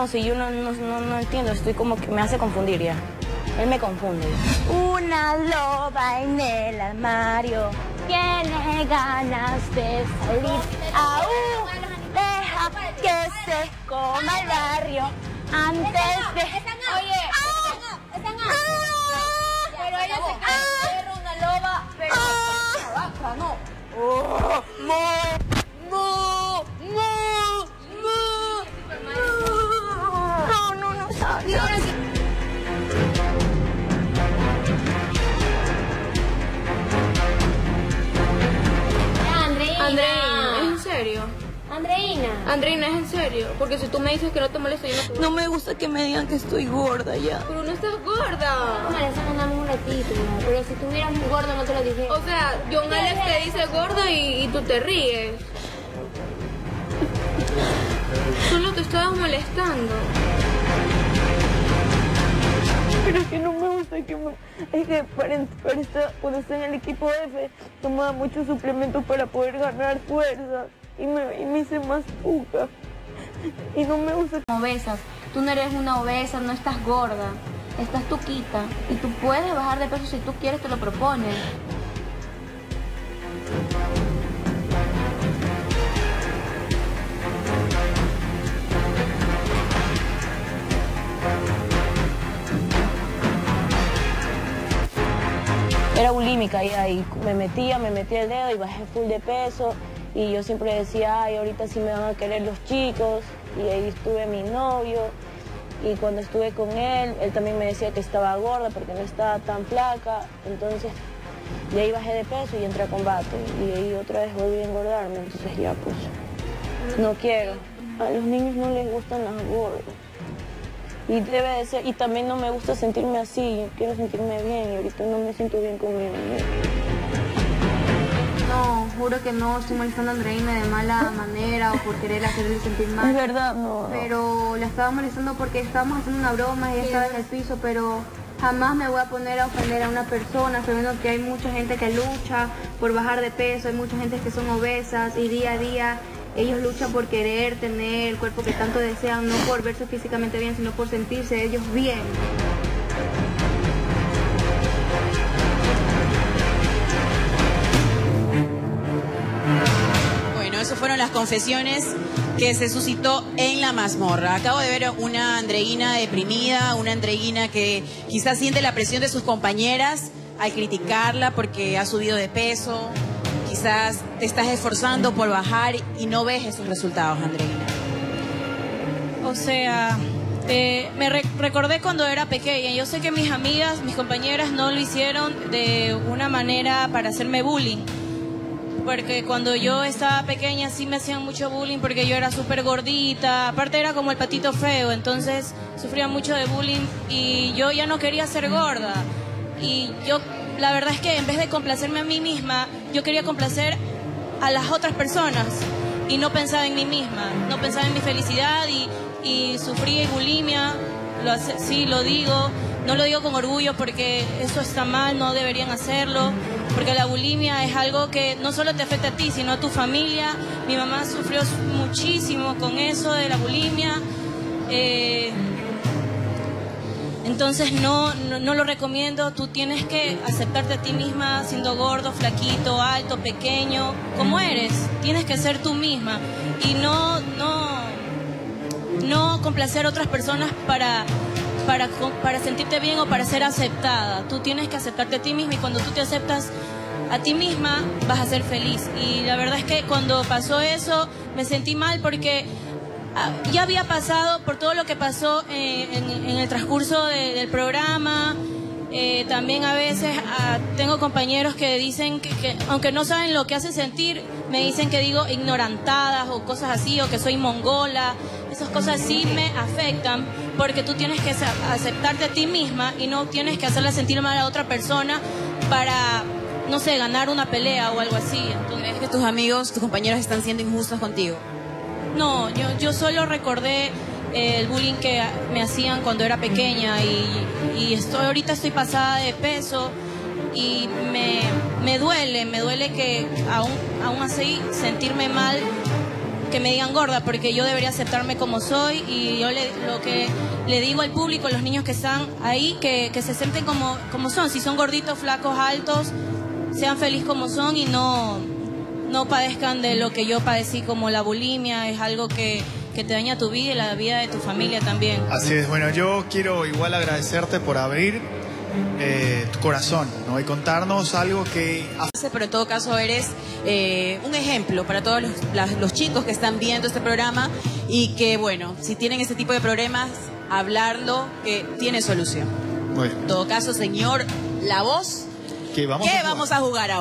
No, si yo no, no, no, entiendo, estoy como que me hace confundir ya. Él me confunde. Una loba en el armario tiene ganas de salir. Aún deja que se coma el barrio antes de... Oye, sabía. Andreina. Andreina, ¿es en serio? Andreina. Andreina, ¿es en serio? Porque si tú me dices que no te molesta, yo no te. No me gusta que me digan que estoy gorda ya. Pero no estás gorda. Me la están mandando un ratito, ya, pero si estuvieras muy gordo no te lo dije. O sea, John Alex te dice gordo y, y tú te ríes. Solo te estabas molestando. Pero es que no me gusta que me... Es que para, estar- cuando estoy en el equipo F tomaba muchos suplementos para poder ganar fuerza y me, y me hice más puca. Y no me gusta obesas. Tú no eres una obesa, no estás gorda. Estás tuquita. Y tú puedes bajar de peso si tú quieres, te lo propones. Era bulímica y ahí me metía, me metía el dedo y bajé full de peso. Y yo siempre decía, ay, ahorita sí me van a querer los chicos y ahí estuve mi novio. Y cuando estuve con él, él también me decía que estaba gorda porque no estaba tan flaca, entonces de ahí bajé de peso y entré a combate. Y ahí otra vez volví a engordarme, entonces ya pues no quiero. A los niños no les gustan las gordas. Y debe de ser, y también no me gusta sentirme así, yo quiero sentirme bien y ahorita no me siento bien conmigo. No, juro que no estoy molestando a Andreina de mala manera o por querer hacerle sentir Es mal. verdad, no. no. Pero la estaba molestando porque estábamos haciendo una broma y ella estaba en el piso, pero jamás me voy a poner a ofender a una persona, sabiendo que hay mucha gente que lucha por bajar de peso, hay mucha gente que son obesas y día a día ellos luchan por querer tener el cuerpo que tanto desean, no por verse físicamente bien, sino por sentirse ellos bien. Bueno, esas fueron las confesiones que se suscitó en la mazmorra. Acabo de ver una Andreina deprimida, una Andreina que quizás siente la presión de sus compañeras al criticarla porque ha subido de peso. Quizás te estás esforzando por bajar y no ves esos resultados, Andreina. O sea, eh, me re- recordé cuando era pequeña. Yo sé que mis amigas, mis compañeras no lo hicieron de una manera para hacerme bullying. Porque cuando yo estaba pequeña sí me hacían mucho bullying porque yo era súper gordita. Aparte era como el patito feo, entonces sufría mucho de bullying y yo ya no quería ser gorda. Y yo, la verdad es que en vez de complacerme a mí misma, yo quería complacer a las otras personas y no pensaba en mí misma, no pensaba en mi felicidad y, sufría bulimia, sí lo digo, no lo digo con orgullo porque eso está mal, no deberían hacerlo, porque la bulimia es algo que no solo te afecta a ti, sino a tu familia. Mi mamá sufrió muchísimo con eso de la bulimia. eh, entonces no, no, no lo recomiendo, tú tienes que aceptarte a ti misma siendo gordo, flaquito, alto, pequeño, como eres, tienes que ser tú misma. Y no, no, no complacer a otras personas para, para, para sentirte bien o para ser aceptada, tú tienes que aceptarte a ti misma y cuando tú te aceptas a ti misma vas a ser feliz. Y la verdad es que cuando pasó eso me sentí mal porque ya había pasado por todo lo que pasó eh, en, en el transcurso de- del programa. Eh, también a veces ah, tengo compañeros que dicen que, que, aunque no saben lo que hacen sentir, me dicen que digo ignorantadas o cosas así, o que soy mongola. Esas cosas sí me afectan porque tú tienes que aceptarte a ti misma y no tienes que hacerla sentir mal a otra persona para, no sé, ganar una pelea o algo así. Entonces, ¿Ves que tus amigos, tus compañeros están siendo injustos contigo? No, yo, yo solo recordé el bullying que me hacían cuando era pequeña y, y estoy, ahorita estoy pasada de peso y me, me duele, me duele que aún, aún así sentirme mal que me digan gorda, porque yo debería aceptarme como soy y yo le, lo que le digo al público, los niños que están ahí, que, que se sienten como, como son, si son gorditos, flacos, altos, sean felices como son y no, no padezcan de lo que yo padecí como la bulimia, es algo que, que te daña tu vida y la vida de tu familia también. Así es, bueno, yo quiero igual agradecerte por abrir eh, tu corazón ¿no? y contarnos algo que pero en todo caso eres eh, un ejemplo para todos los, las- los chicos que están viendo este programa y que, bueno, si tienen ese tipo de problemas, hablarlo, que tiene solución. Bueno, En todo caso, señor, la voz, que vamos ¿qué a vamos a jugar ahora?